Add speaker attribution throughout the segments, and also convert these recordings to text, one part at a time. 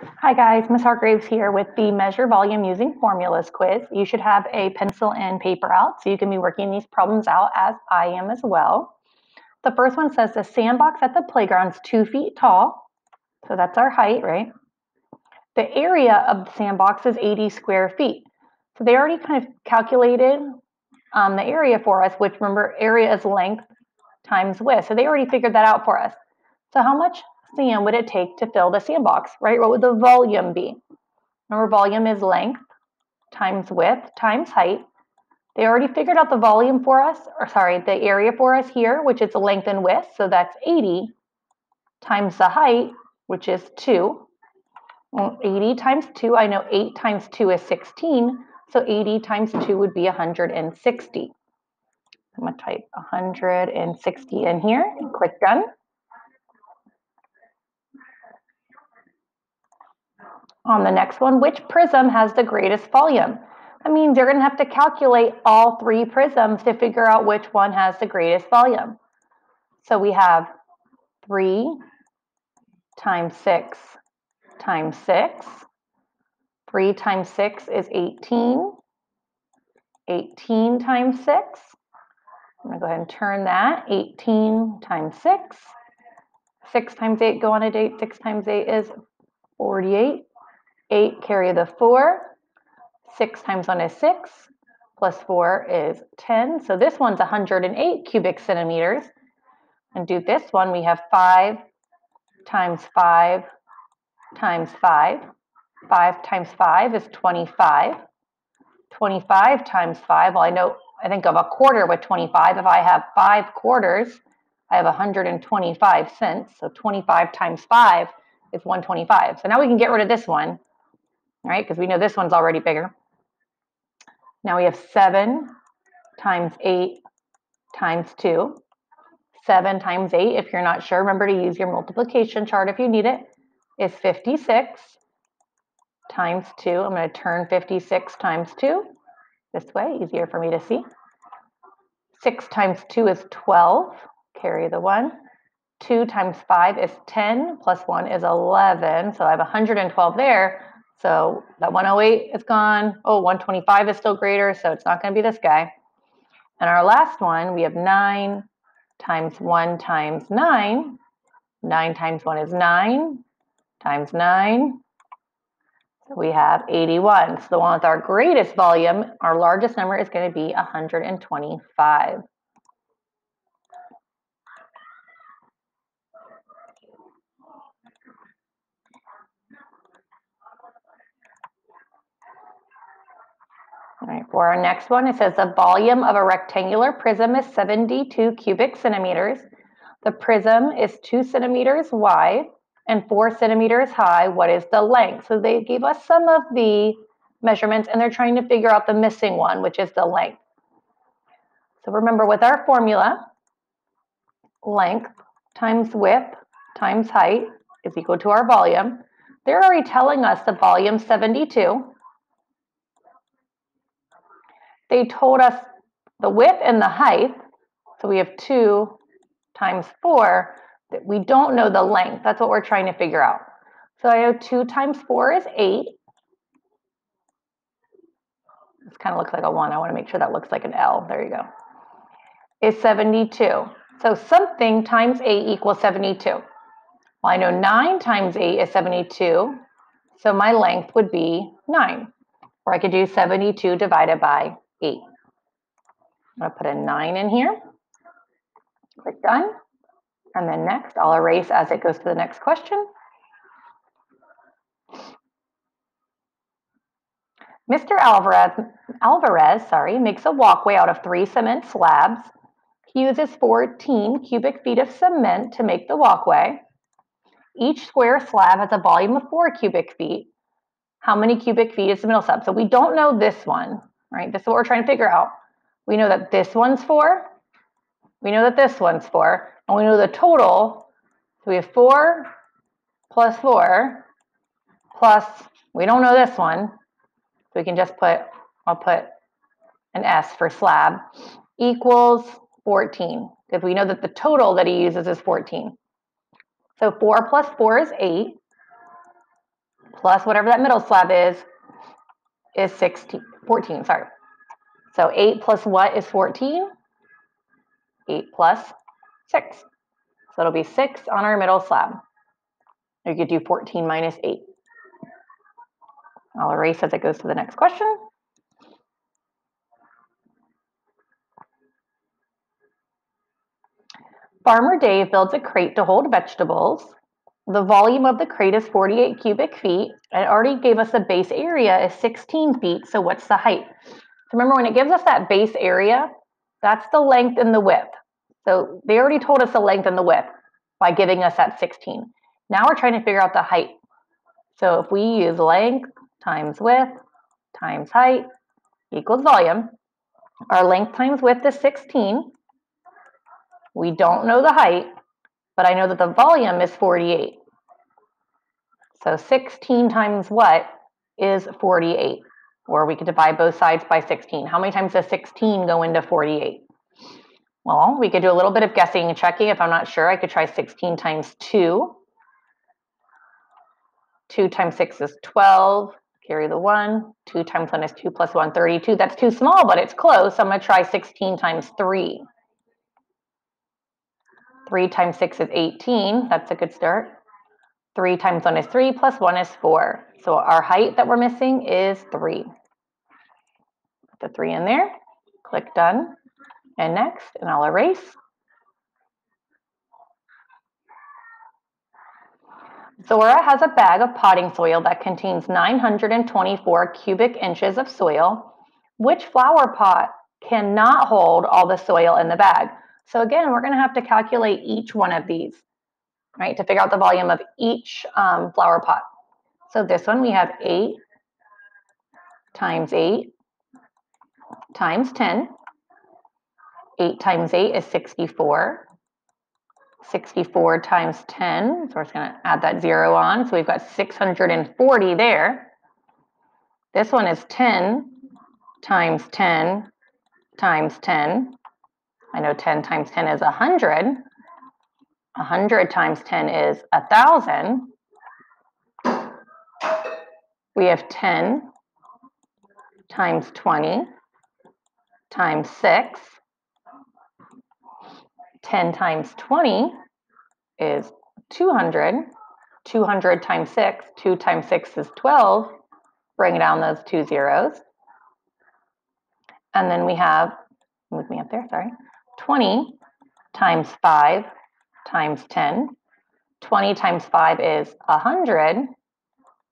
Speaker 1: Hi guys, Ms. Hargreaves here with the Measure Volume Using Formulas quiz. You should have a pencil and paper out so you can be working these problems out as I am as well. The first one says the sandbox at the playground is two feet tall. So that's our height, right? The area of the sandbox is 80 square feet. So they already kind of calculated um, the area for us, which remember area is length times width. So they already figured that out for us. So how much sand would it take to fill the sandbox, right? What would the volume be? Remember, volume is length times width times height. They already figured out the volume for us, or sorry, the area for us here, which is length and width. So that's 80 times the height, which is 2. 80 times 2, I know 8 times 2 is 16. So 80 times 2 would be 160. I'm going to type 160 in here and click done. On the next one, which prism has the greatest volume? That means you're going to have to calculate all three prisms to figure out which one has the greatest volume. So we have 3 times 6 times 6. 3 times 6 is 18. 18 times 6. I'm going to go ahead and turn that. 18 times 6. 6 times 8, go on a date. 6 times 8 is 48. 8 carry the 4. 6 times 1 is 6. Plus 4 is 10. So this one's 108 cubic centimeters. And do this one, we have 5 times 5 times 5. 5 times 5 is 25. 25 times 5, well, I know, I think of a quarter with 25. If I have 5 quarters, I have 125 cents. So 25 times 5 is 125. So now we can get rid of this one right? Because we know this one's already bigger. Now we have 7 times 8 times 2. 7 times 8, if you're not sure, remember to use your multiplication chart if you need it, is 56 times 2. I'm going to turn 56 times 2 this way, easier for me to see. 6 times 2 is 12, carry the 1. 2 times 5 is 10, plus 1 is 11, so I have 112 there. So that 108 is gone. Oh, 125 is still greater, so it's not going to be this guy. And our last one, we have 9 times 1 times 9. 9 times 1 is 9 times 9. So we have 81. So the one with our greatest volume, our largest number is going to be 125. All right, for our next one, it says the volume of a rectangular prism is 72 cubic centimeters. The prism is two centimeters wide and four centimeters high. What is the length? So they gave us some of the measurements and they're trying to figure out the missing one, which is the length. So remember with our formula, length times width times height is equal to our volume. They're already telling us the volume 72 they told us the width and the height. So we have 2 times 4. That we don't know the length. That's what we're trying to figure out. So I know 2 times 4 is 8. This kind of looks like a 1. I want to make sure that looks like an L. There you go. Is 72. So something times 8 equals 72. Well, I know 9 times 8 is 72. So my length would be 9. Or I could do 72 divided by 8. I'm to put a 9 in here. Click done. And then next, I'll erase as it goes to the next question. Mr. Alvarez, Alvarez sorry, makes a walkway out of three cement slabs. He uses 14 cubic feet of cement to make the walkway. Each square slab has a volume of 4 cubic feet. How many cubic feet is the middle slab? So we don't know this one right? This is what we're trying to figure out. We know that this one's four. We know that this one's four. And we know the total. So we have four plus four plus, we don't know this one. So we can just put, I'll put an S for slab, equals 14. Because we know that the total that he uses is 14. So 4 plus 4 is 8, plus whatever that middle slab is, is 16, 14, sorry. So 8 plus what is 14? 8 plus 6. So it'll be 6 on our middle slab. You could do 14 minus 8. I'll erase as it goes to the next question. Farmer Dave builds a crate to hold vegetables. The volume of the crate is 48 cubic feet. It already gave us the base area is 16 feet. So what's the height? remember when it gives us that base area, that's the length and the width. So they already told us the length and the width by giving us that 16. Now we're trying to figure out the height. So if we use length times width times height equals volume, our length times width is 16. We don't know the height, but I know that the volume is 48. So 16 times what is 48? Or we could divide both sides by 16. How many times does 16 go into 48? Well, we could do a little bit of guessing and checking. If I'm not sure, I could try 16 times 2. 2 times 6 is 12. Carry the 1. 2 times 1 is 2 plus 1, 32. That's too small, but it's close. I'm going to try 16 times 3. 3 times 6 is 18. That's a good start. 3 times 1 is 3, plus 1 is 4. So our height that we're missing is 3 Put the three in there, click done, and next, and I'll erase. Zora has a bag of potting soil that contains 924 cubic inches of soil. Which flower pot cannot hold all the soil in the bag? So again, we're going to have to calculate each one of these, right, to figure out the volume of each um, flower pot. So this one we have 8 times 8 times 10. 8 times 8 is 64. 64 times 10, so we're just going to add that zero on. So we've got 640 there. This one is 10 times 10 times 10. I know 10 times 10 is 100. 100 times 10 is 1,000. We have 10 times 20 times 6. 10 times 20 is 200. 200 times 6, 2 times 6 is 12. Bring down those two zeros. And then we have, move me up there, sorry, 20 times 5 times 10. 20 times 5 is 100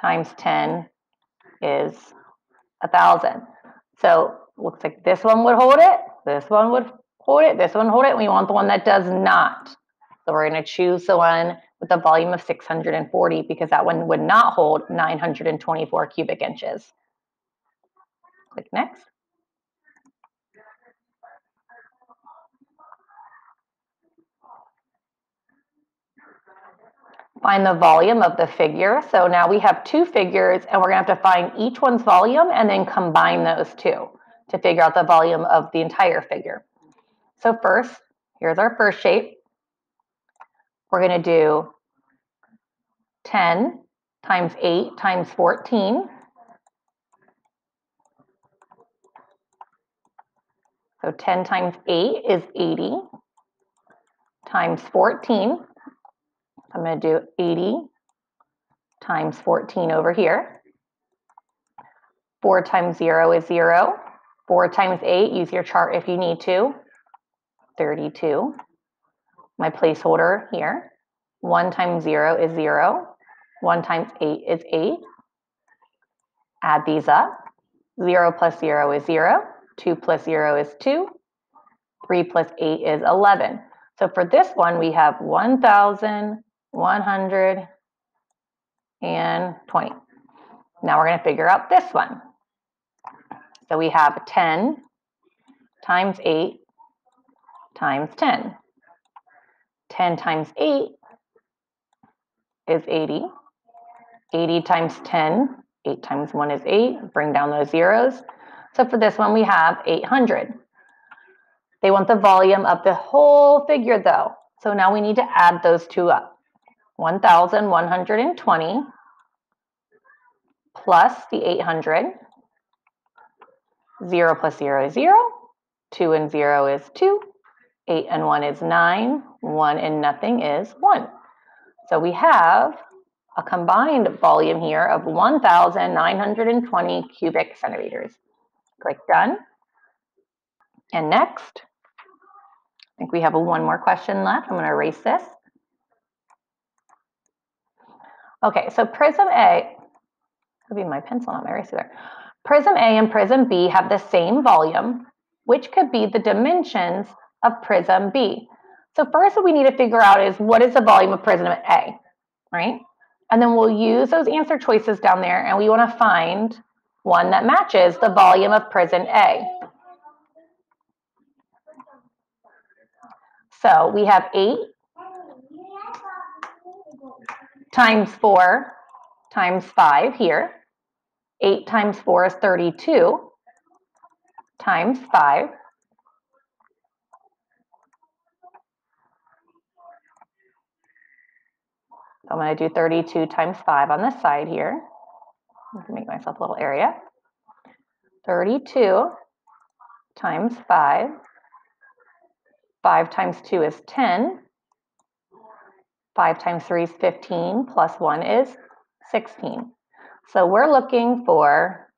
Speaker 1: times 10 is 1,000. So looks like this one would hold it, this one would hold it, this one hold it. We want the one that does not. So we're going to choose the one with a volume of 640 because that one would not hold 924 cubic inches. Click next. Find the volume of the figure. So now we have two figures and we're to have to find each one's volume and then combine those two to figure out the volume of the entire figure. So first, here's our first shape. We're going to do 10 times 8 times 14. So 10 times 8 is 80 times 14. I'm going to do 80 times 14 over here. 4 times 0 is 0. 4 times 8, use your chart if you need to. 32. My placeholder here. 1 times 0 is 0. 1 times 8 is 8. Add these up. 0 plus 0 is 0. 2 plus 0 is 2. 3 plus 8 is 11. So for this one, we have 1,120. Now we're going to figure out this one. So we have 10 times 8 times 10. 10 times 8 is 80. 80 times 10, 8 times 1 is 8. Bring down those zeros. So for this one, we have 800. They want the volume of the whole figure though. So now we need to add those two up. 1,120 plus the 800. 0 plus 0 is 0. 2 and 0 is 2. 8 and 1 is 9. 1 and nothing is 1. So we have a combined volume here of 1,920 cubic centimeters. Click done. And next, I think we have one more question left. I'm going to erase this. Okay, so prism A, could be my pencil, not my eraser. Prism A and prism B have the same volume, which could be the dimensions of prism B. So first what we need to figure out is what is the volume of prism A, right? And then we'll use those answer choices down there and we want to find one that matches the volume of prism A. So we have 8 times 4 times 5 here. 8 times 4 is 32 times 5. So I'm going to do 32 times 5 on this side here. Make myself a little area. 32 times 5 5 times 2 is 10. 5 times 3 is 15, plus 1 is 16. So we're looking for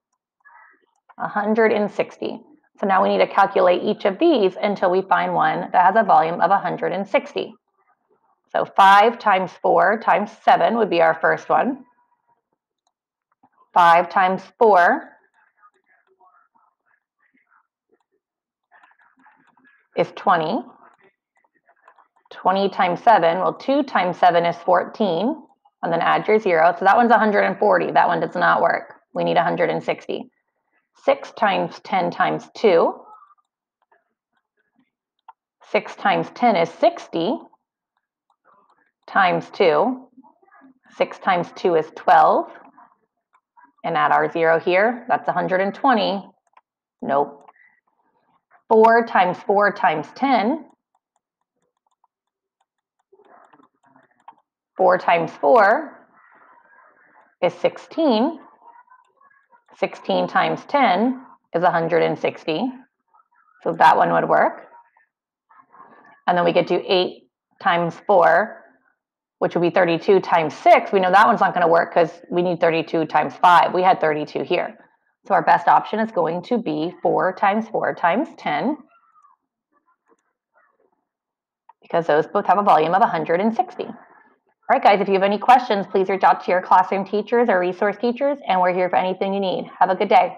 Speaker 1: 160. So now we need to calculate each of these until we find one that has a volume of 160. So 5 times 4 times 7 would be our first one. 5 times 4 is 20. 20 times 7, well, 2 times 7 is 14, and then add your 0. So that one's 140. That one does not work. We need 160. 6 times 10 times 2. 6 times 10 is 60 times 2. 6 times 2 is 12. And add our 0 here. That's 120. Nope. 4 times 4 times 10 4 times 4 is 16. 16 times 10 is 160. So that one would work. And then we could do 8 times 4, which would be 32 times 6. We know that one's not going to work because we need 32 times 5. We had 32 here. So our best option is going to be 4 times 4 times 10 because those both have a volume of 160. All right, guys, if you have any questions, please reach out to your classroom teachers or resource teachers, and we're here for anything you need. Have a good day.